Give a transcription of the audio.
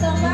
so much.